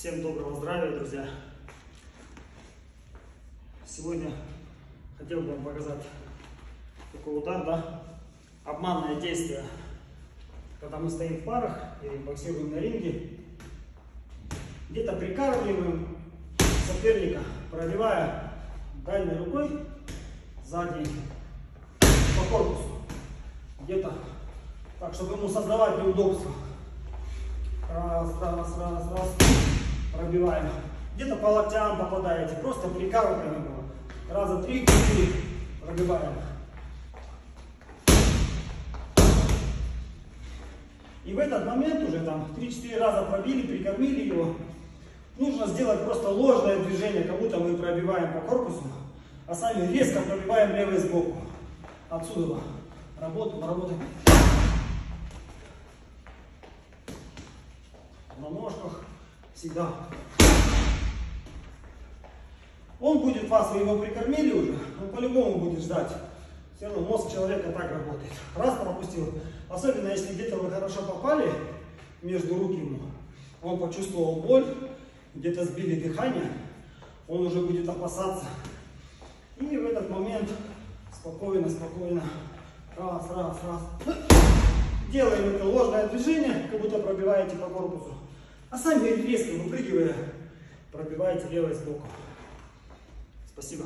Всем доброго здравия, друзья! Сегодня хотел бы вам показать такой удар, да, обманное действие. Когда мы стоим в парах или боксируем на ринге, где-то прикармливаем соперника, пробивая дальней рукой сзади по корпусу. Где-то так, чтобы ему создавать неудобства. Раз, раз, раз, раз. Пробиваем. Где-то по локтям попадаете. Просто прикармливаем его. Раза три, четыре. Пробиваем. И в этот момент уже там 3-4 раза пробили, прикормили его. Нужно сделать просто ложное движение, как будто мы пробиваем по корпусу, а сами резко пробиваем левой сбоку. Отсюда работаем, работаем. На ножках всегда. Он будет вас, вы его прикормили уже, он по-любому будет ждать. Все равно мозг человека так работает. Раз пропустил. Особенно если где-то вы хорошо попали между рук ему, он почувствовал боль, где-то сбили дыхание, он уже будет опасаться. И в этот момент спокойно, спокойно, раз, раз, раз. Делаем это ложное движение, как будто пробиваете по корпусу. А сами резко выпрыгивая, пробиваете левой сбоку. Спасибо.